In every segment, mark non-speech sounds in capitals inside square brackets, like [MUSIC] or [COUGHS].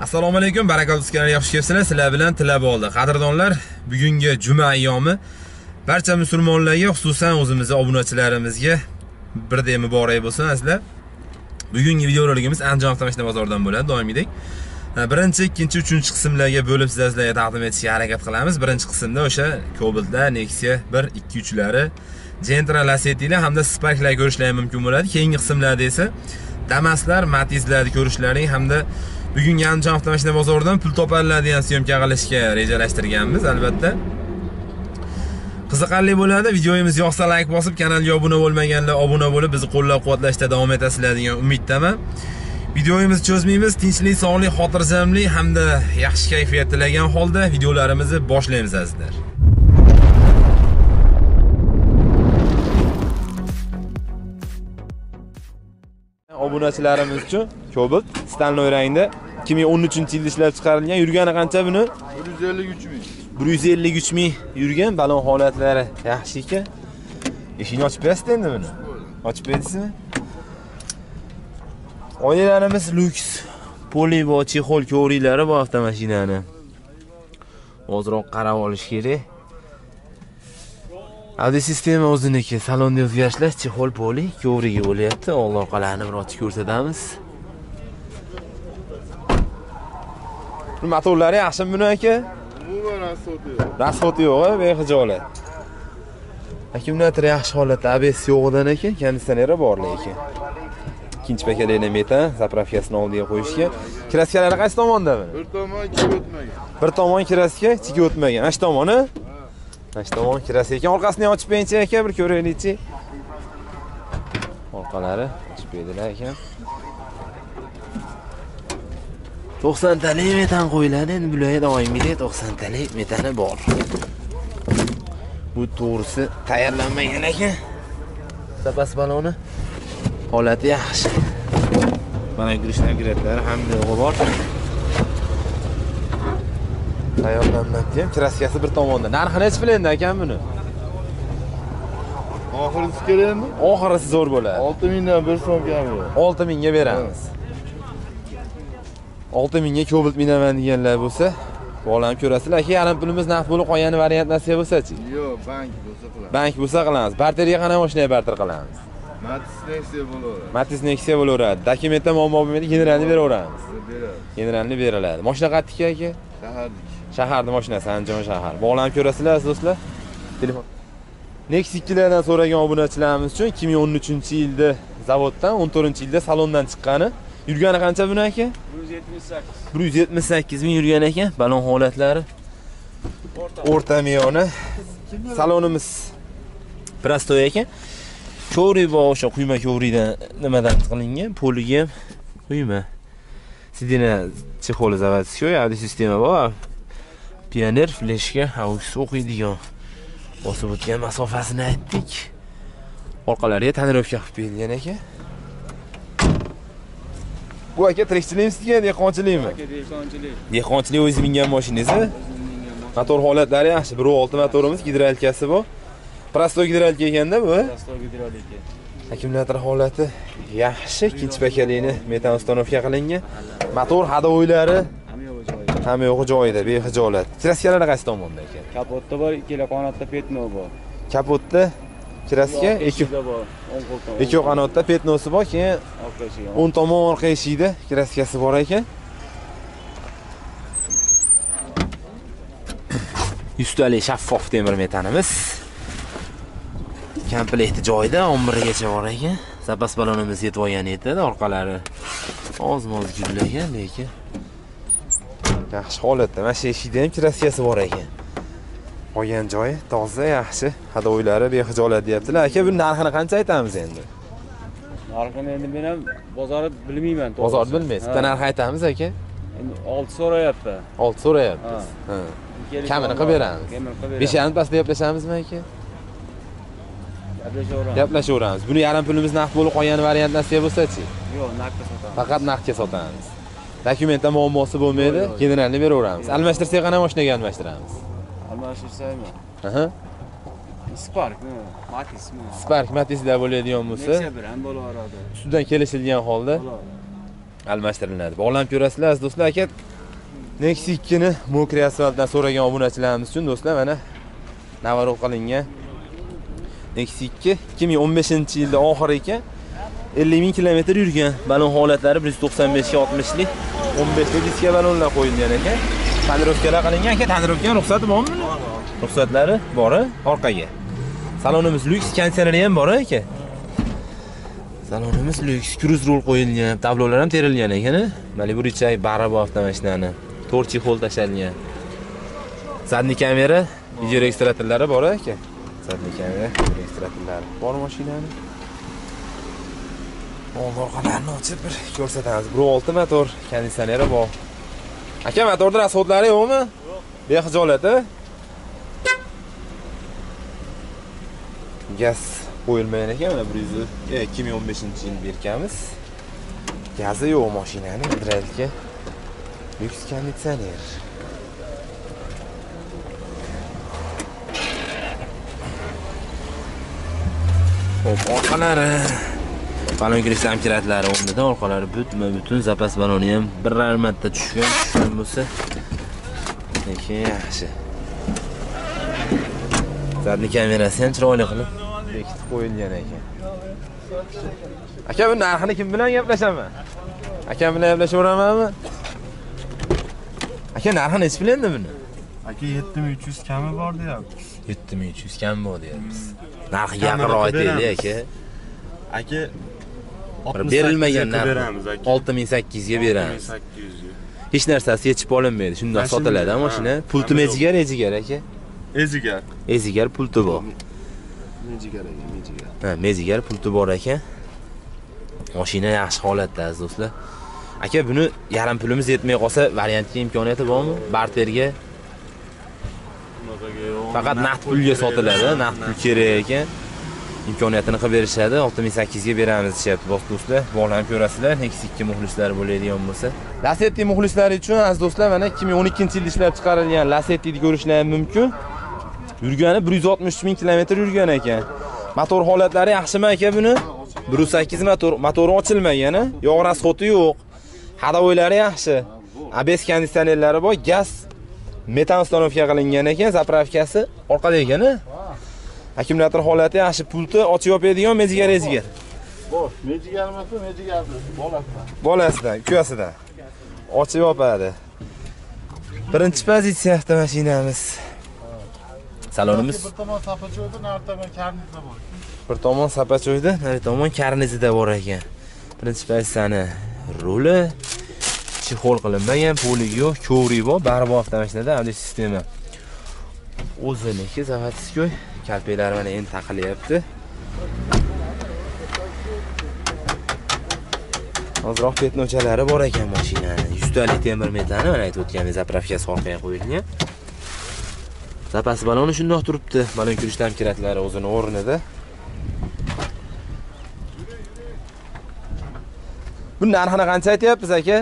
assalomu alaykum barakalla sizlarga yaxshi kelibsizlar. Sizlar bilan tilab oldi qadrdonlar bugungi juma ayyomi barcha musulmonlarga xususan o'zimizni obunachilarimizga birdek muborak bo'lsin azizlar. Bugungi videorolikimiz andijon avtomashina bozoridan bo'ladi doimgidek birinchi ikkinchi uchinchi qismlarga bo'lib sizlarga taqdim etishga harakat qilamiz. Birinchi qismda o'sha kobaltlar nexia bir ikki uchlari. Gentra lasettilar hamda sparklar ko'rishlari mumkin bo'ladi. Keyingi qismlarda esa damaslar matizlarni ko'rishlaring hamda bugungi andijon avtomashina bozoridan pul topadilar degan syomka qilishga rejalashtirganmiz albatta. Qiziqarli bo'ladi videomiz yoqsa layk bosib kanalga obuna bo'lmaganlar obuna bo'lib bizni qo'llab quvvatlashda davom etasizlar degan umiddaman. Videomizni cho'zmaymiz tinchlik sog'lik xotirjamlik hamda yaxshi kayfiyat tilagan holda videolarimizni boshlaymiz azizlar. Obunachilarimiz uchun Cobalt Stanley rangda 2013 yilda ishlab chiqarilgan. Yurgani qancha buni? 153 ming. 153 ming yurgan. Balon holatlari yaxshi ekan. Eshikni ochib berasiz endi buni. Ochib berdingizmi? Oynalarimiz luks. Poli va chexol ko'riklari bor avtomashinani. Ozroq qarab olish kerak. Audio sistema o'ziniki. Salonda o'zgarishlar chexol poli ko'vrigi bo'lyapti. Oq-oqalarni bir ochib ko'rsatamiz. Bu motorlari yaxshimi buni aka? Umuman rasxoti yo'q. Rasxoti yo'q, bexijolat. Akkumulyator yaxshi holatda, ABS yo'g'idan ekan, konditsioneri bor lekin. Ikkinchi pakalini metan, zapravkasini oldiga qo'yishga. Kraskalari qaysi tomonda buni? Bir tomon ikki o'tmagan. Bir tomon kraska, ichiga o'tmagan. Mana shu tomoni? Mana shu tomon kraska ekan. Orqasini ochib berchi aka, bir ko'raylikchi. Orqalari ochib berdilar ekan. 90 talik metan qo'yiladi. Endi bularga doimiydek 90 talik metani bor. Bu to'g'risi tayyorlanmagan ekan. Zapas baloni holati yaxshi. Mana girishlar giratlari hamda yo'g'i bor. Tayyorlanmabdi ham. Kraskasi bir tomonda. Narxi nechi pul endi akam buni? Oxirisi kerakmi? Oxirisi zo'r bo'ladi. 6 mingdan bir so'm kami yo'q. 6000 ga beramiz. 6000 ga Cobalt minaman deganlar bo'lsa, bolam ko'rasizlar. Aka, yarim pulimiz naqd bo'lib qolgani variant nasib bo'lsa-chi? Yo'q, bank bo'lsa qilamiz. Bank bo'lsa qilamiz. Barteriga qanday mashinaga barter qilamiz? Matiz Nexia bo'laveradi. Matiz Nexia bo'laveradi. Dokumentda muammo bo'lmaydi, generalni beraveramiz. Generalni beriladi. Mashina qayerdiki aka? Shahardik. Shaharning mashinasi, Andijon shahar. Bog'lanib ko'rasizlar aziz do'stlar. Telefon. Nexus 2 lardan so'ragan obunachilarimiz uchun 2013-yilda zavoddan, 14-yilda salondan chiqqani. Yurgani qancha buni aka? 178. 178 ming yurgan ekan. Balon holatlari o'rta miyoni. Salonimiz prostoy ekan. Ko'ri va o'sha quyma ko'ridan nimadan qilingan? Poliga quyma. Sidina chexoli заводской, audio sistema bor. Pioner fleshga AUX o'qiydigan. Bosib o'tgan masofasini aytdik. Orqalariga tonirovka qilib berilgan ekan. Bu aka tirikchilikmi dehqonchilikmi? Aka dehqonchilik. Dehqonchilik o'zingiz mingan mashinangiz? Motor holatlari yaxshi. 1.6 motorimiz, gidrolikasi bor. Prostoy gidrolik ekanda bu. Dastor gidrolika. Akkumulyator holati yaxshi, ikkinchi pakalikni metan ustanovka qilingan. Motor hadovoylari Hamma yo'g'i joyida, bexijolat. Kraskalari qaysi tomonda ekan? Kapotda bor, ikkala qanotda petno bor. Kapotda kraska, ikki qanotda petnosi bor, keyin o'ng tomon orqa eshikda kraskasi bor ekan. Yuztalik shaffof temir metanimiz. Komplekti joyida 11 gacha bor ekan. Zapas balonimiz yetib olgan edi, orqalari oz-moz gullagan lekin yaxshi holatda. Mana shu eshikda ham kraskasi bor ekan. Qolgan joyi toza, yaxshi. Hadovoylari bexijolat deyaptilar. Aka, bu narxini qancha aytamiz endi? Narxini endi men ham bozorni bilmayman. Bozorni bilmaysiz. Bitta narx aytamiz aka. Endi 6 so'rayapti. 6 so'rayapmiz. Ha. Ha. Ikkala Kamini qilib beramiz. Kamini qilib beramiz. Beshani pastda gaplashamizmi aka? Gaplashaveramiz. Gaplashaveramiz. Buni yarim pulimiz naqd bo'lib qolgan variant nasib bo'lsa-chi? Yo'q, naqdga sotamiz. Faqat naqdga sotamiz. Dokumentda muammosi bo'lmaydi, generalni beraveramiz. Almashtirsak qanday mashinaga almashtiramiz? Almashirsaymi? Aha. Sparkmi? Matizmi? Spark Matiz'da bo'ladigan bo'lsa, Nexia bir ham bo'laveradi. ustidan kelishilgan holda almashtiriladi. Bog'lanib ko'rasizlar aziz do'stlar aka. Nexi 2 ni Mokri asfaltdan so'ragan obunachilarimiz uchun do'stlar mana navarov qilingan X2 2015-yilda oxiri ekan 50 ming kilometr yurgan. Balon holatlari 195 ga 60 lik 15 lik diska balonlar qo'yilgan ekan. Tonirovkalar qilingan ekan, tonirovka ruxsati bormi? Ruxsatlari bor orqaga. Salonimiz lyuks, konditsioneri ham bor ekan. Salonimiz lyuks, cruise rul qo'yilgan, tablolar ham terilgan ekan. Malibu Richay Barabo avtomashinani 4 chexol tashlangan. Zadniy kamera, video registratorlari bor aka. Video registratorlari bor mashinani. Old orqalarini ochib bir ko'rsatamiz. 1.6 motor, konditsioneri bor. Aka, motorda rasxodlari yo'qmi? Yo'q. Bexijolat, a? Gaz qo'yilmagan ekan, mana 100 e, 2015-yil berkamiz. Gazi yo'q mashinani, gidravlika. Lyuks konditsioner. Hop, orqalari. Balon kirish zamkiratlari o'rnida, orqalari butma butun zapas baloni ham biror marta tushgan, tushgan bo'lsa lekin yaxshi. Zadniy kamerasi ham chiroyli qilib bekitib qo'yilgan ekan. Aka, bu narxini kim bilan gaplashaman? Akam bilan gaplashaveramanmi? Aka, narxi nechi endi buni? Aka 7300 kami bor deyapmiz. 7300 kam bu deyapmiz. Narxiga yaqinroq aytaylik aka. Aka berilmagan 68 ga narx beramiz aka. 6800 ga beramiz. 6800 ga. Hech narsasi yechib olinmaydi. Mashina- sotiladi mashina. Pulti mejigar, ejigar aka. Ezigar. Ezigar pulti bor. Mejigar aka, mejigar. Ha, mejigar pulti bor ekan. Mashina yaxshi holatda aziz do'stlar. Aka, buni yarim pulimiz yetmay qolsa, variantga imkoniyati bormi? Barterga. Faqat naqd pulga sotiladi, naqd pul kerak ekan. Imkoniyatini qilib berishadi. 6800 ga beramiz deyapti boz do'stlar. Bog'lanib ko'rasizlar. Nexus 2 muxlislari bo'ladigan bo'lsa. Lacetti muxlislari uchun aziz do'stlar, mana 2012-yilda ishlab chiqarilgan lasettini ko'rishlar ham mumkin. Yurgani 163 ming kilometr yurgan ekan. Motor holatlari yaxshimi aka buni? 1.8 motor, motori ochilmagan, yog' расходi yo'q. Hadovoylari yaxshi. ABS konditsionerlari bor, gaz metan ustanovka qilingan ekan, zapravkasi orqada ekan. Akkumulyator holati yaxshi, pulti ochib yopadigan mejigar ezigar. Bor, mejigar emas, mejigar bolasidan. Bolasidan, ukasidan. Ochib yopadi. Birinchi pozitsiya avtomashinamiz. Salonimiz Bir tomon sapacho'yda, nari tomon karnizda bor. bir tomon sapacho'yda, nari tomon karnizida bor ekan. Birinchi pozitsiyani ruli chexol qilinmagan, puli yo'q, ko'ri bor, baribir avtomashinada audio sistema. O'ziniki заводской, kalpaklar mana endi taqilyapti. Ozroq petnochalari bor ekan mashinani. 100 temir metani mana aytib o'tgandek zapravkasi orqaga qo'yilgan. Zapas baloni shundoq turibdi. Balon kirish tamkiratlari o'zini o'rnida. Bu narxini qancha aytyapmiz aka?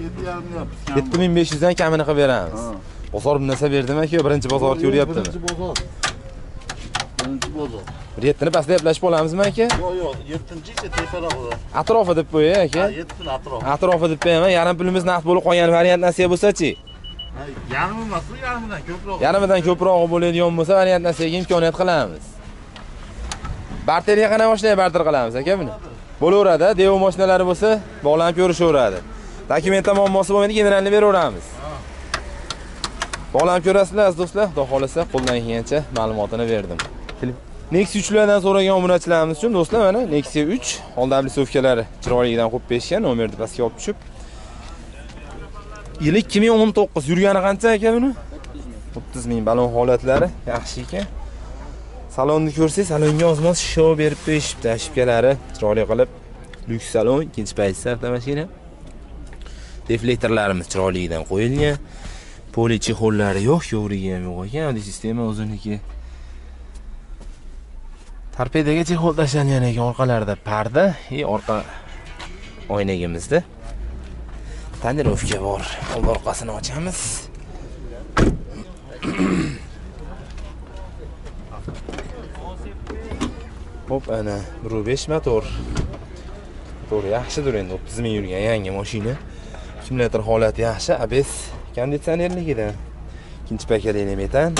Narxi 7,5 yapmiz. 7500 dan kamini qilib beramiz. Ha. Bozor narsa berdimi aka? Birinchi bozorda yuryaptimi? Birinchi bozor. Birinchi bozor. Bir yetini pastda gaplashib olamizmi aka? Yo'q, yo'q, 7-chi teparoqda. Atrofi deb Ha, aka. 7 pul atrof. Atrofi deb qo'yaman. Yarim pulimiz naqd bo'lib qolgan variant nasiya bo'lsa-chi? Ha, Yarim emas, yarimidan ko'proq. Yarimidan ko'prog'i bo'ladigan bo'lsa, variant nasiyaga imkoniyat qilamiz. Barterga qanday mashinaga barter qilamiz aka buni? Bo'laveradi, devo mashinalari bo'lsa, bog'lanib ko'rishaveradi. Dokumentda muammosi bo'lmaydi, generalni beraveramiz. Bog'lanib ko'rasizlar aziz do'stlar, xudo xolasa qo'ldan kelgancha ma'lumotini berdim. Nexia 3 lardan so'ragan obunachilarimiz uchun do'stlar mana Nexia 3 oldin lisovkalari chiroyligidan qo'yib berishgan, nomerni pastga olib tushib. Yili 2019 yurgani qancha aka buni? 30 ming balon holatlari yaxshi ekan. Salonni ko'rsangiz, salonga ozmoz shisha berib qo'yishibdi, shipkalari chiroyli qilib. Lyuks salon, ikkinchi pozitsiya avtomashina. Deflektorlarimiz chiroyligidan qo'yilgan. Poli chexollari yo'q, yo'vrigi ham yo'q ekan. Audio sistema o'ziniki. Torpedaga chexol tashlangan ekan orqalarida parda, и orqa oynagimizda tonirovka bor. Old orqasini ochamiz. [COUGHS] Hop ana 1.5 motor. Motor yaxshidir endi 30 ming yurgan yangi mashina. Akkumulyator holati yaxshi abs konditsionerligida. Ikkinchi pokoleniya metan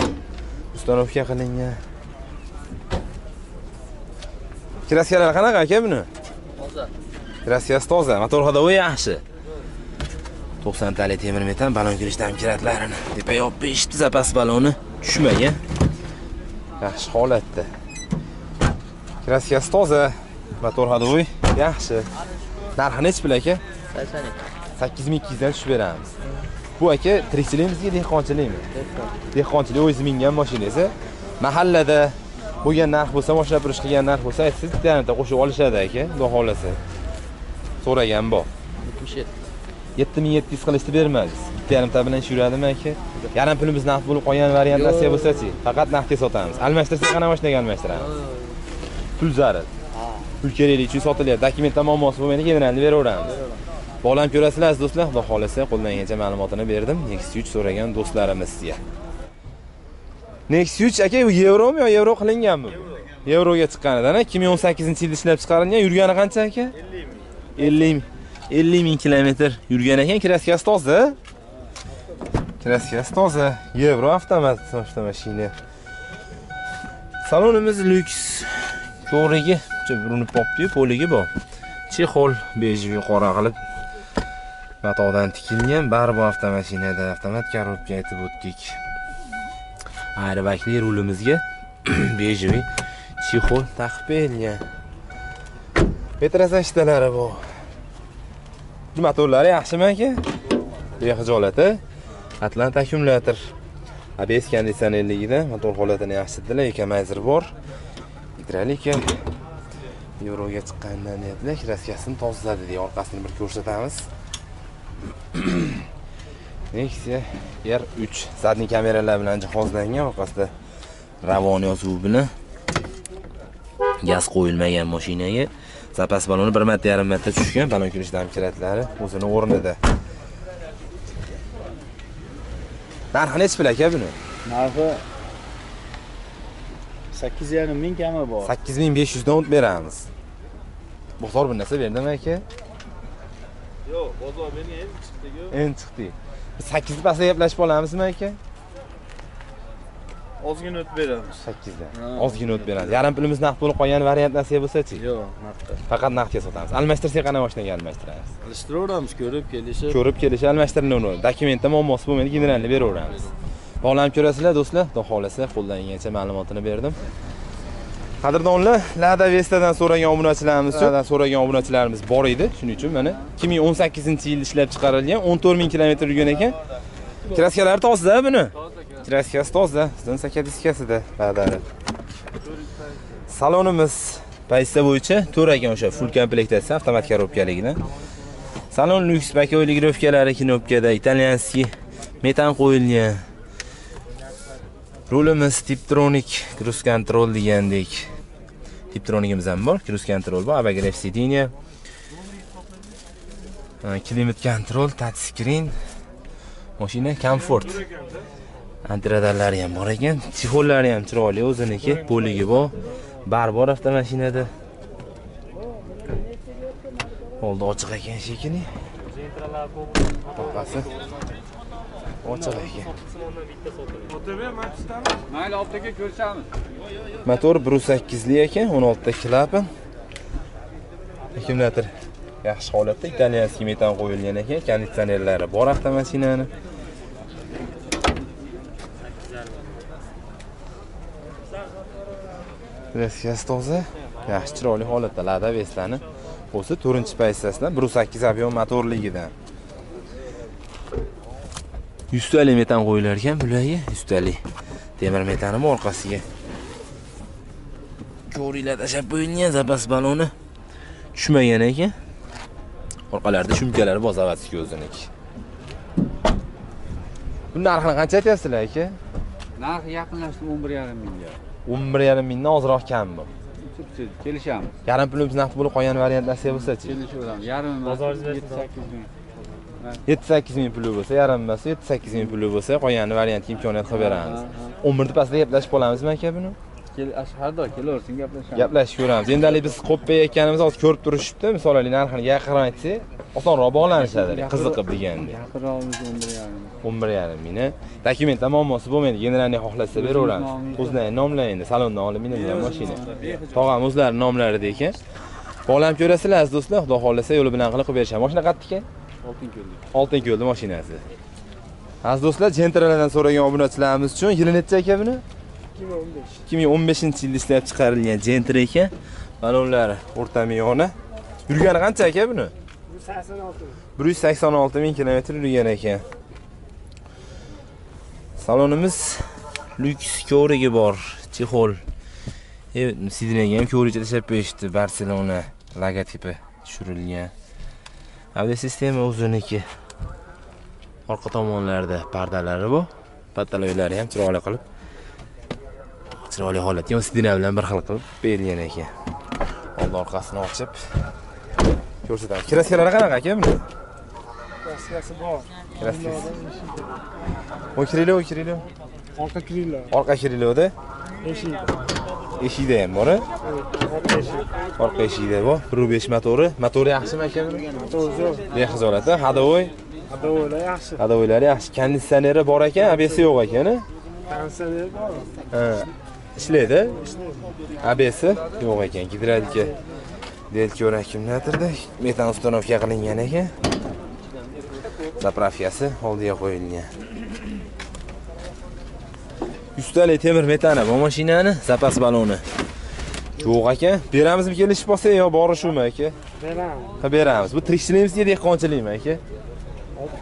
ustanovka qilingan. Kraskalar qanaqa aka buni? Kraskasi toza. Motor ходовой yaxshi. 90 tali temir metan balon kirish tamkiratlarini tepa yopib eshitdi zapas baloni. Tushmagan. Yaxshi holatda. Kraskasi toza. Motor ходовой yaxshi. Narxi nechi pul aka sakkiz ming ikki yuzdan tushib beramiz. Bu aka tirikchiligimizga dehqonchilikmi dehqonchilik o'zingiz mingan mashinangiz mahallada bo'lgan narx bo'lsa mashina purish qilgan narx bo'lsa aytsangiz bitta yarimta qo'shib olishadi aka xudo xohlasa. So'ragan bor. Yetti ming yetti yuz qilishni bermadingiz. Bitta yarimta bilan ish yuradimi aka? Yarim pulimiz naqd bo'lib qolgan variant nasiya bo'lsachi faqat naqdga sotamiz. Almashtirsak qanaqa mashinaga almashtiramiz? Pul zarur. Pul kerakli uchun sotilyapti. Dokumentda muammosi bo'lmaydi generalni beraveramiz bog'lanib ko'rasizlar aziz do'stlar. Xudo xohlasa qo'ldan kelgancha ma'lumotini berdim. Nexus 3 so'ragan do'stlarimizga nexus 3 aka bu yevromi yo yevro qilinganmi? Yevroga chiqqanidan 2018 yilda ishlab chiqarilgan yurgani qancha aka? 50 ming. 50 ming kilometr yurgan ekan. Kraskasi toza. Kraskasi toza. Yevro avtomat avtomashina salonimiz lyuks. Ko'rigi urinib qolibdiyu poligi bor. Chexol bejli qora qilib. Matodan tikilgan bari bu avtomashinada avtomat korobka aytib o'tdik. Ayribakli rulimizga [CLEARS THROAT] bejli chexol taqib berilgan. Petrasachtalari bor motorlari yaxshimi aka bexijolat atlant akkumulyator abs konditsionerligida motor holatini yaxshitdilar ekomayzer bor. Gidrolika yevroga chiqqanidan deyaptilar kraskasini tozaladi deya orqasini bir ko'rsatamiz. [CLEARS THROAT] Nexia R3 zadniy kameralar bilan jihozlangan orqasida Ravon yozuvi bilan gaz qo'yilmagan mashinaga. Zapas baloni bir marta yarim marta tushgan balon kirish damkiratlari o'zini o'rnida. Narxi nechi pul aka buni? Narxi sakkiz yarim ming kami bor. Sakkiz ming besh yuzdan o'tib beramiz. Bozor bir narsa berdimi aka yo'q bozor meni endi chiqdiku. Endi chiqdik biz sakkizni pastda gaplashib olamizmi aka? Ozgina o'tib beramiz. Sakkizda. Ozgina o'tib beradi yarim pulimiz naqd bo'lib qolgan variant nasiya bo'lsachi? Yo'q naqdda. Faqat naqdga sotamiz. Almashtirsak qanaqa mashinaga almashtiramiz? Alishtiraveramiz ko'rib kelishib. Ko'rib kelishi almashtirini uni. Dokumentda muammosi bo'lmaydi generalni beraveramiz bog'lanib ko'rasizlar do'stlar. Xudo xohlasa qo'ldan kelgancha ma'lumotini berdim qadrdonlar lada vestadan so'ragan obunachilarimiz uchun so'ragan obunachilarimiz bor edi shuning uchun mana 2018 yilda ishlab chiqarilgan 14 ming kilometr yurgan ekan. Kraskalari toza buni. Kraskasi toza saka sakadiskasida ladani salonimiz pozitsiya bo'yicha to'rt ekan o'sha full komplektatsiya avtomat korobkaligini salon lyuks bakovli ligrovkalari knopkada italyanskiy metan qo'yilgan. Rulimiz tiptronik cruise control degandek tiptronikimiz ham bor cruise control bor abagrev сиденье klimat control touch screen mashina komfort antiradarlari ham bor ekan chexollari ham chiroyli o'ziniki bo'ligi bor. Bar bor avtomashinada. Oldi ochiq ekan shekilli. Orqasi ochiq ekan mayli olib aka ko'rishamiz motor 1.8 li ekan 16 ta klapan akkumulyator yaxshi holatda italyanskiy metan qo'yilgan ekan konditsionerlari bor avtomashinani Reskasi toza yaxshi chiroyli holatda lada vestani o'zi 4 pozitsiyasidan 1.8 объем motorligidan 100 talik metan qo'yilar ekan bularga 100 talik temir metani bor orqasiga? Ko'ringlar tashlab qo'yilgan zapas baloni. Tushmagan ekan. Orqalarida shumkalari bor zavatskiy o'ziniki buni narxini qancha aytyapsizlar aka? Narxi yaqinlashdi o'n bir yarim mingga. O'n bir yarim mingdan ozroq kam bu. Kelishamiz. Yarim pulimiz naqd bo'lib qolgan variant nasiya bo'lsachi? Kelishaveramiz. Yarim emas yetti sakkiz ming yetti sakkiz ming puli bo'lsa yarim emas yetti sakkiz ming puli bo'lsa qolganini variantga imkoniyat qilib beramiz. O'n birni pastida gaplashib qolamizmi aka buni? Har doim kelaversin gaplashamiz. Gaplashib ko'ramiz. Endi haligi biz qo'ppa ekkanimizni hozir ko'rib turishibdi. Misol haligi narxini yaqinroq aytsak osonroq bog'lanishadi. Qiziqib deganda yaqinrog'imiz o'n bir yarim o'n bir yarim mingni dokumentda muammosi bo'lmaydi. Generalniy xohlasa beraveramiz. nomlang endi. Salondan olib minilgan mashina. tog'am o'zlari nomlarida ekan bog'lanib ko'rasizlar aziz do'stlar. Xudo xohlasa yo'li bilan qilib qilib berishadi. Mashina qayerda ekan oltin ko'llik oltin ko'lni mashinasi. Aziz do'stlar jentralardan so'ragan obunachilarimiz uchun yili necha aka buni? Ikki ming o'n beshinchi yilda ishlab chiqarilgan jentra ekan. Balonlari o'rta miyona yurgani qancha aka buni? Bir yuz sakson olti ming kilometr yurgan ekan. Salonimiz lyuks ko'rigi bor. Chexol sidrega ham ko'rigicha tashlab qo'yishdi barselona logotipi tushirilgan audio sistema o'ziniki. Orqa tomonlarida pardalari bor. Pataloylari ham chiroyli qilib. Chiroyli holatda ham sidina bilan bir xil qilib berilgan ekan. Old orqasini ochib. Ko'rsatamiz kraskalar qanaqa aka buni. Kraskasi bor. kraskasi. O'n krilo o'n krilo Orqa krilo, orqa kriloda eshik, eshikda ham bor orqa eshik. orqa eshikda bor. Bir besh motori. Motori yaxshimi aka? To'g'ri. bexijolat a hadovoy Hadovoylar yaxshi. hadovoylari yaxshi. Konditsioneri bor ekan abesi yo'q ekan a? Konditsioner bor. ishlaydi? Abesi yo'q ekan gidravlika delkor akkumulyatorda metan установка qilingan ekan zapravkasi oldiga qo'yilgan yuztalik temir metani bu mashinani zapas baloni. Yo'q aka beramizmi kelishib qolsa yo bori shumi aka? Beramiz. ha beramiz. Bu tirikchiligimizga dehqonchilikmi aka. O'zim.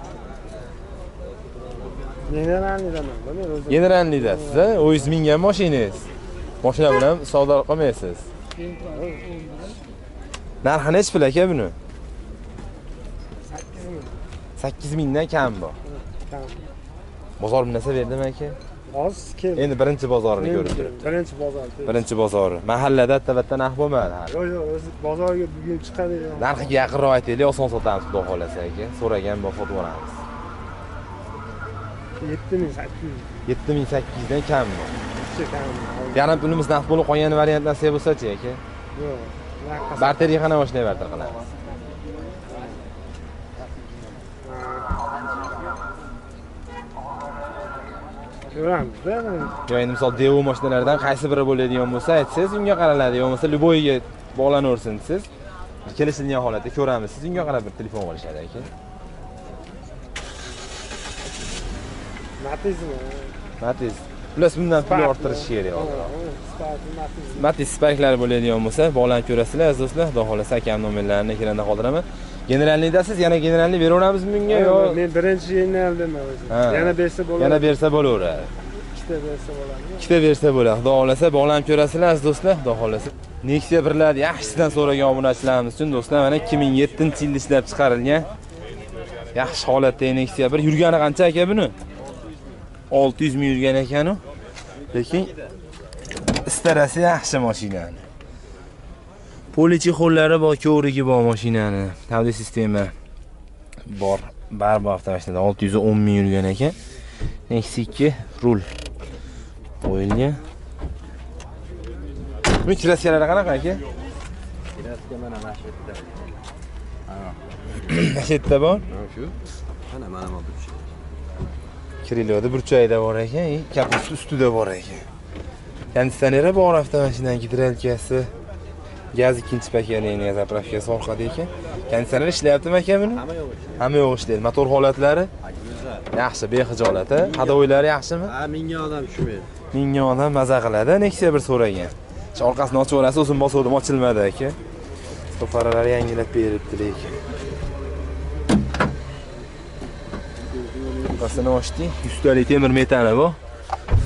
generalnikdasiz a o'zingiz mingan mashinangiz mashina bilan savdo qilmaysiz. Narxi nechi pul aka buni? 8 ming. sakkiz mingdan kam bor. Bozor narsa berdimi aka Hozir keldi. endi birinchi bozorini ko'rib turibdi Birinchi bozor. birinchi bozori mahallada attavatta narx bo'lmadi hali Yo'q, yo'q, o'zi bozorga bugun chiqadi. narxiga yaqinroq aytaylik oson sotamiz xudo xohlasa aka so'ragan bo'lsa sotib yuboramiz 7 ming, 8 ming. yetti ming sakkiz yuzdan kam bor Kichik kam. yarim pulimiz naqd bo'lib qolgan variant narsa bo'lsachi aka Yo'q. Barterga qanaqa mashina barter qilamiz Ko'ramiz-da. yo endi misol devo mashinalaridan qaysi biri bo'ladigan bo'lsa aytsangiz unga qaraladi. Yo bo'lmasa любойga bog'lanaversin desangiz kelishilgan holatda ko'ramiz. Siz unga qarab bir telefon qilishadi aka. Matizmi? matiz. Plyus bundan pul orttirish kerak Matiz. sparklari bo'ladigan bo'lsa bog'lanib ko'rasizlar. Aziz do'stlar xudo xohlasa akam nomerlarini ekranda qoldiraman generalnikdasiz yana generalnik beraveramizmi bunga yo Men birinchi o'zi. Ha. Yana bersa bo'ladi. yana bersa bo'laveradi ikkita bersa bo'ladi. ikkita bersa bo'ladi xudo xohlasa bog'lanib ko'rasizlar aziz do'stlar. Xudo xohlasa nexia birlar yaxshisidan so'ragan obunachilarimiz uchun do'stlar mana 2007 yilda ishlab chiqarilgan yaxshi holatdagi nexia bir. Yurgani qancha aka buni? 600 ming yurgan ekanu. Lekin istarasi yaxshi mashinani polichi xollari bor ko'rigi bor mashinani. Audio sistema bor. Baribir avtomashinada 610 ming yurgan ekan. Nexia 2 rul qo'yilgan. Bu kraskalari qanaqa aka? Kraska mana mana shu yerda [COUGHS] mana shu yerda bor? Mana shu. Mana mana bu krilyoda burchagida bor ekan и kapoti ustida bor ekan. Konditsioneri bor avtomashinani gidravlikasi gaz ikkinchi поколение zapravkasi orqada ekan. Konditsioner ishlayaptimi aka buni? Hamma yo'q hamma yo'q ishlaydi. Motor holatlari? Yaxshi bexijolat a hadovoylari yaxshimi? Ha minga odam tushmaydi mingan odam maza qiladi. Nexia bir so'ragan. Shu orqasini ochib olasiz o'zim bosuvdim ochilmadi aka. To'paralari yangilab beribdi lekin. Orqasini ochding yuztalik temir metani bu.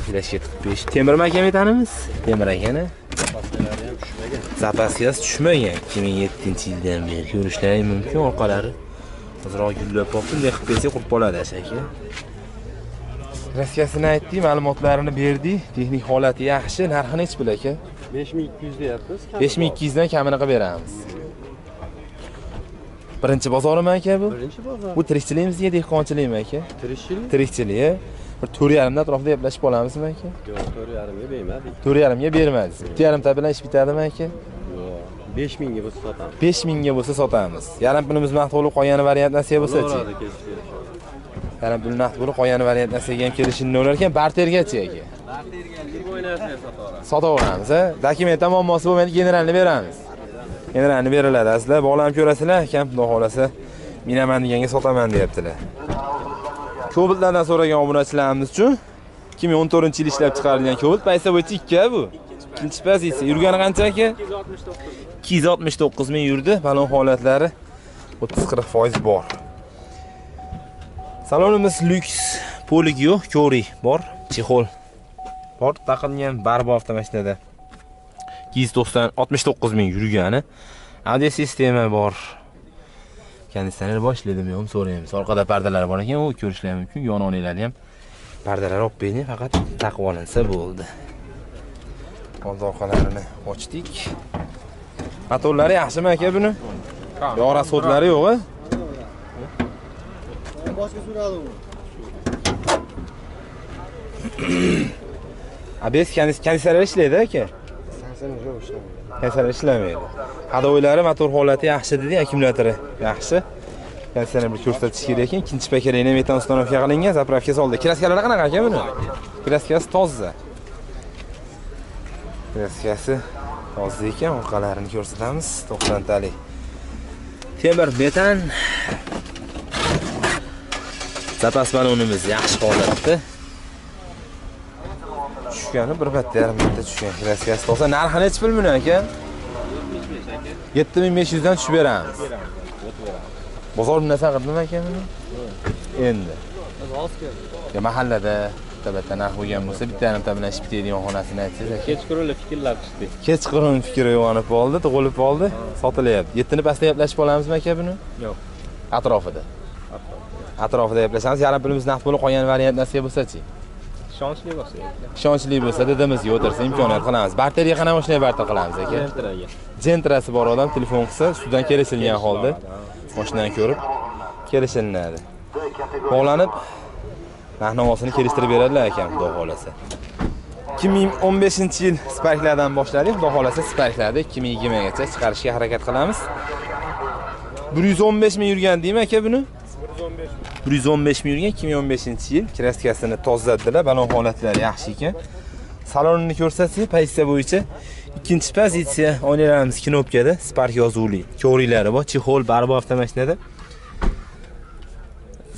Flashga tiqib berish temirmi aka metanimiz? Temir ekana zapaskasi tushmagan. 2007 yildan beri ko'rishlari mumkin orqalari. Ozroq gullab qolibdi bunday qilib bersak qurib qoladi aka raskasini aytdik ma'lumotlarini berdik texnik holati yaxshi narxi nechi pul aka? besh ming ikki yuz deyapmiz besh ming ikki yuzdan kamini qilib beramiz. Birinchi bozorimi aka bu? Birinchi bozor. Bu tirikchiligimizga dehqonchilikmi aka? Tirishchilik tirikchilik bir to'rt yarimda atrofida gaplashib qolamizmi aka? Yo'q to'rt yarimga bermadik. To'rt yarimga bermadingiz. Bitta yarimta bilan ish bitadimi aka besh mingga bo'lsa sotamiz. Besh mingga bo'lsa sotamiz. Yarim pulimiz naqd bo'lib qolgani variant nasiya bo'lsachi yarim pul naqd bo'lib qolgani variant nasiyaga ham kelishini bo'lar ekan. Bartergachi aka sotaveramiz. A dokumentda muammosi bo'lmaydi generalni beramiz. Generalni beriladi asli bog'lanib ko'rasizlar akam xudo xohlasa minaman deganga sotaman deyaptilar. Ko'biltlardan so'ragan obunachilarimiz uchun 2014 yil ishlab chiqarilgan kobilt paysa bo'yicha ikki bu. Ikkinchi pozitsiya yurgani qancha aka 269 ming yurdi. Balon holatlari 30-40 foiz bor. Salonimiz lyuks polik yo'q kori bor chexol bor. Taqilgan barbo avtomashinada 290 69 ming yurgani. Audio sistema bor. Konditsioner bor ishlaydi yo'qmi so'raymiz orqada pardalar bor ekan u ko'rishlari mumkin yon oynalari ham pardalar olib bering faqat taqib olinsa bo'ldi. Old orqalarini ochdik. Motorlari yaxshimi aka buni? Yo'q rasxodlari yo'q a abs konditsioner ishlaydi aka? Konditsioner ishlamaydi hadovoylari motor holati yaxshi dedi akkumulyatori yaxshi. Konditsioner bir ko'rsatish kerak ekan. Ikkinchi pakarangni metan установка qilingan zapravka soldi. Kraskalari qanaqa aka buni? Kraskasi toza. Kraskasi toza ekan orqalarini ko'rsatamiz. To'qsontalik temir metan. Zapas balonimiz yaxshi holatda. Tushgani bir marta yarim marta tushgan. Kraskasi toza. Narxi nechi pul buni aka yetti ming besh yuzdan tushib beramiz. Bozor bundan qildimi aka buni endi. Ya, mahallada bitta bitta narx bo'lgan bo'lsa bitta yarimta bilan ish bitadigan xonasini aytsangiz aka kechqurunli fikrlab chiqdik kechqurun fikri uyg'onib qoldi tug'ilib qoldi sotilyapti. Yettini pastda gaplashib qolamizmi aka buni? Yo'q. atrofida. Atrofida. Gaplashamiz yarim pulimiz naqd bo'lib qolgan variant nasiya bo'lsachi? Ishonchli bo'lsa ishonchli bo'lsa dadamizga o'tirsa imkoniyat qilamiz. Barterga qanaqa mashina barter qilamiz aka? Jentrasi bor odam telefon qilsa ustidan kelishilgan holda mashinani ko'rib kelishilinadi bog'lanib narx kelishtirib beradilar ekan xudo xohlasa 2015 yil sparklardan boshladik xudo xohlasa sparklarni 2020 gacha chiqarishga harakat qilamiz. 115 ming yurgan deymi aka buni? 115 ming yurgan 2015 yil kraskasini tozaladilar balon holatlari yaxshi ekan. Salonini ko'rsatsangiz pozitsiya bo'yicha ikkinchi pozitsiya oynalarimiz knopkada spark yozuvli. Ko'riklari bor. Chexol baribir avtomashinada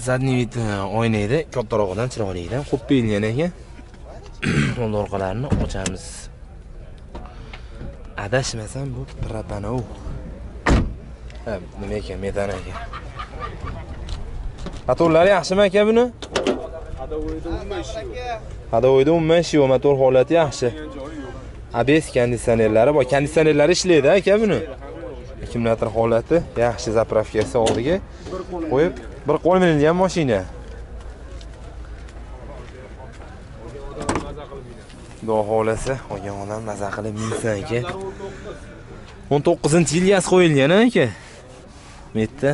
задний вид oyna edi kattarog'idan chiroylidan qo'yib berilgan [COUGHS] ekan old orqalarini ochamiz. Adashmasam bu propanov nima ekan metan ekan. Motorlari yaxshimi aka buni? Hadovoyda umuman ishi yo'q. Motor holati yaxshi. Abs konditsionerlari bor. Konditsionerlari ishlaydi aka buni. Akkumulyator holati yaxshi. Zapravkasi oldiga qo'yib bir qo'l minilgan mashina xudo xohlasa olgan odam maza qilib minsa aka. O'n to'qqizinchi yil gaz qo'yilgan aka? Bu yerda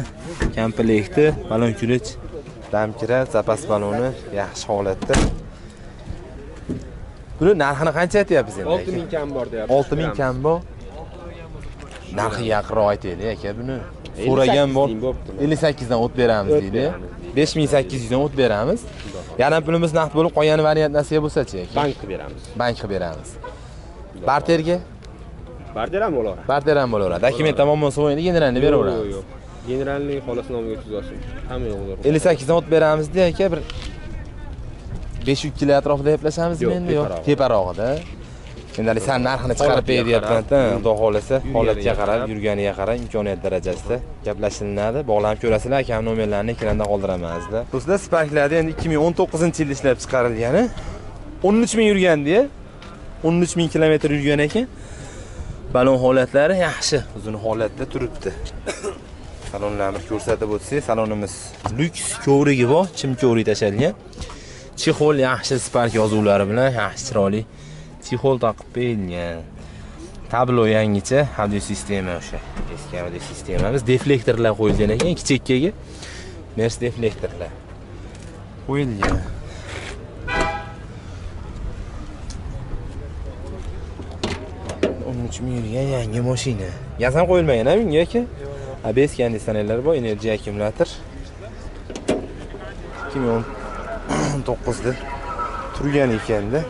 komplekti balon kulich damkira zapas baloni yaxshi holatda. Buni narxini qancha aytyapsiz endi olti ming kam bor deyapti. Olti ming kam bor. Narxi yaqinroq aytaylik aka buni so'ragan bor. ellik sakkizdan o't beramiz deydi. besh ming sakkiz yuzdan o't beramiz. Yarim pulimiz naqd bo'lib qolgani variant nasiya bo'lsachi bank qilib beramiz. Bank qilib beramiz. Barterga? Barter ham bo'laveradi barter ham bo'laveradi. Dokument tamom bo'lsa bo'lmaydi generalni beraveramiz. Yo'q generalniy xolos nomiga o'tkazib olsin hamma yo'q ellik sakkizdan o't beramizda aka bir besh kilo atrofida gaplashamizmi Yo'q, endi yo'q? teparog'i. teparog'ida endi haligi narxini chiqarib ber deyapman xudo xohlasa holatga qarab yurganiga qarab imkoniyat darajasida gaplashilinadi bog'lanib ko'rasizlar akam nomerlarini ekranda qoldiramizlar do'stlar sparklarni endi ikki ming o'n to'qqizinchi yilda ishlab chiqarilgani. o'n uch ming yurganda o'n uch ming kilometr yurgan ekan. Balon holatlari yaxshi uzun holatda turibdi. [COUGHS] Salonlarni ko'rsatib o'tsak salonimiz lyuks ko'vrigi bor chim ko'vrik tashlangan. Chexol yaxshi spark yozuvlari bilan yaxshi chiroyli Sixol taqib qo'yilgan. Tablo yangicha, audio sistema o'sha. Eski audio sistemamiz, deflektorlar qo'yilgan ekan kichikkaga. Mers deflektorlar qo'yilgan. uch ming yurgan yangi mashina gaz ham qo'yilmagan a bunga aka abs konditsionerlar bor energiya akkumulyator ikki ming o'n to'qqizda turgan ekanda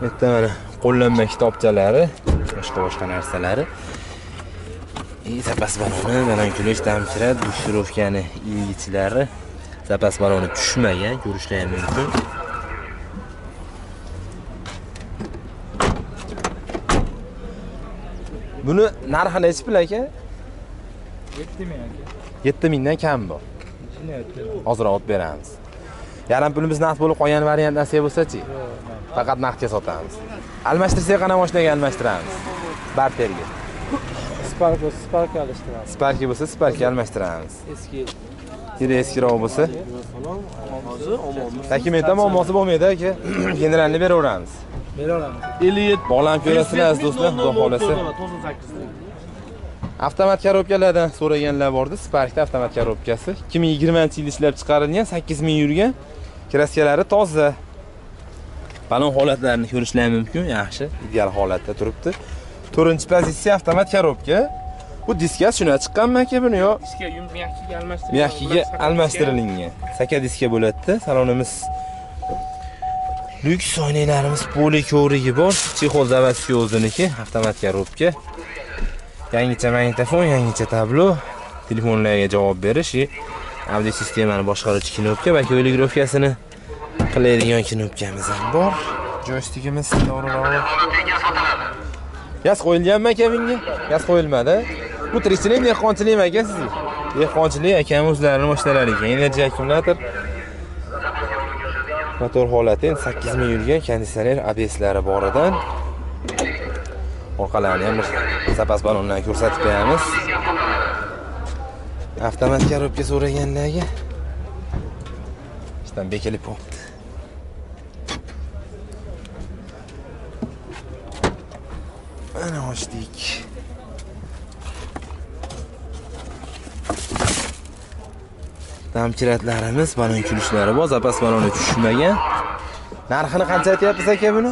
bu yerda mana qo'llanma kitobchalari. Boshqa boshqa narsalari. И zapas baloni balandkulish damchirat dushtirovkani ilgichlari zapas baloni tushmagan ko'rishlar ham mumkin. Buni narxi nechi pul aka Yetti ming aka. yetti mingdan kam bor. Ozroq olib beramiz yarim pulimiz naqd bo'lib qolgan variant nasib bo'lsachi? Faqat naqdga sotamiz. Almashtirsak qanaqa mashinaga almashtiramiz? Barterga. Spark bo'lsa Spark alishtiramiz. sparki bo'lsa sparkga almashtiramiz. Eski yeri eskiroq bo'lsa? Dokumentda muammosi bo'lmaydi aka. [CLEARS THROAT] Generalni beraveramiz. Beraveramiz. ellik yetti bog'lanib ko'rasizlar aziz do'stlar xudo xohlasa. To'qson sakkizda. Avtomat korobkalardan so'raganlar bordi. Sparkda avtomat korobkasi 2020 yil ishlab chiqarilgan 8000 yurgan kraskalari toza. Balon holatlarini ko'rishlar mumkin yaxshi. Ideal holatda turibdi. To'rtinchi pozitsiya avtomat korobka bu diska shundan chiqqanmi aka buni yo? Diska miyakchiga almashtirib. miyakkiga almashtirilgan saka diska bo'ladi salonimiz lyuks oynalarimiz poli ko'rigi bor. Chexol заводской o'ziniki avtomat korobka yangicha magnitofon yangicha tablo. Telefonlarga javob berish и sistemani boshqaruvchi knopka va ko'ligrovkasini qiladigan knopkamiz ham bor. Joystikimiz to'g'riroq gaz qo'yilganmi aka bunga gaz qo'yilmadi. Bu tirikchilik dehqonchilikmi aka sizga dehqonchilik akam o'zlarini mashinalari ekan. Energiya akkumulyator. Motor holati endi 8000 yurgan konditsioner abslari boridan orqalarini ham bir zapas balondan ko'rsatib qo'yamiz. Avtomat korobka so'raganlarga ishdan bekilib qolibdi mana ochdik. Damchiratlarimiz balon kulishlari bor. Zapas baloni tushmagan. Narxini qancha aytyapmiz aka buni?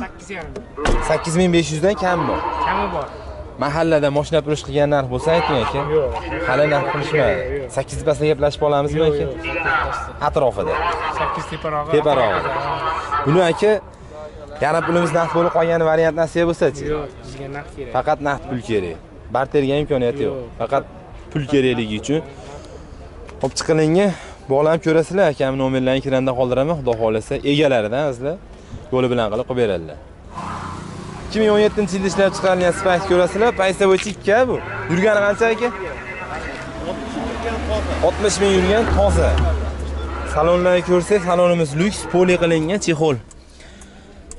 8,5 8500 dan kam bor. Kami bor. Mahallada moshina purish qilgan narx bo'lsa ayting aka. Yo'q. hali narx qilishmadi. Sakkiz pasda gaplashib olamizmi aka? atrofida. 8 teparog'i. Teparog'i. buni aka yarim pulimiz naqd bo'lib qolgan variant nasib bo'lsachi? Yo'q, bizga naqd kerak. faqat naqd pul kerak. Barterga imkoniyati yo'q. Faqat pul kerakligi uchun. Hop chiqilinga bog'lanib ko'rasizlar akam nomerlarini ekranda qoldiraman xudo xohlasa egalaridan sizlar yo'li bilan qilib qilib beradilar 2017 yilda ishlab chiqarilgan spark ko'rasizlar paysa bo'yicha ikka bu. Yurgani qancha aka 60 ming yurgan toza. Salonlarni ko'rsak salonimiz lyuks poli qilingan chexol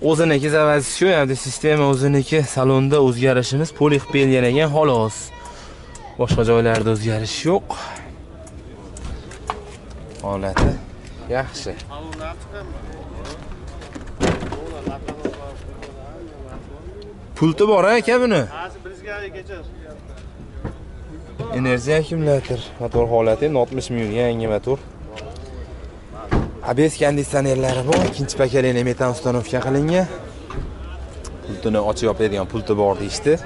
o'ziniki заводской avdi sistema o'ziniki salonda o'zgarishimiz poli qilib belgilangan xolos. Boshqa joylarda o'zgarish yo'q. Holati yaxshi. Pulti bor aka buni. Energiya akkumulyator motor holati endi 60 ming yangi motor. Abs konditsionerlari bor ikkinchi pokoleniya metan установка qilingan. Pultini ochib yopadigan pulti bor deyishdi.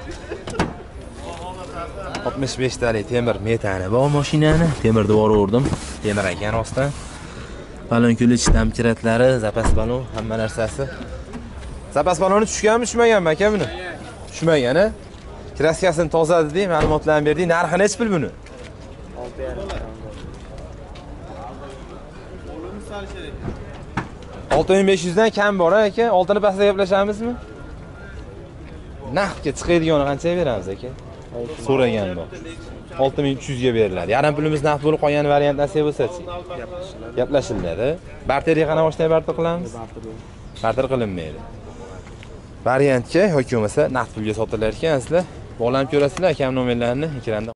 65 talik temir metani bor mashinani. Temirni boraverdim temir ekan rostdan. Balon kulich damchiratlari zapas balon hamma narsasi. Zapas baloni tushganmi tushmaganmi aka buni tushmagan a kraskasini toza dedik ma'lumotlarni berdik narxi nechi pul buni? 6500 dan kam bor aka. Oltini pastda gaplashamizmi? Naqdga chiqadiganini qanchaga beramiz aka? So'ragan bor. 6300 ga beriladi. Yarim pulimiz naqd bo'lib qolgan variant nasib bo'lsachi? Gaplashiladi barterga qanaqa mashina barter qilamiz? Barter qilinmaydi variantga yoki bo'lmasa naqd pulga sotilar ekan sizlar bog'lanib ko'rasizlar akam nomerlarini ekranda.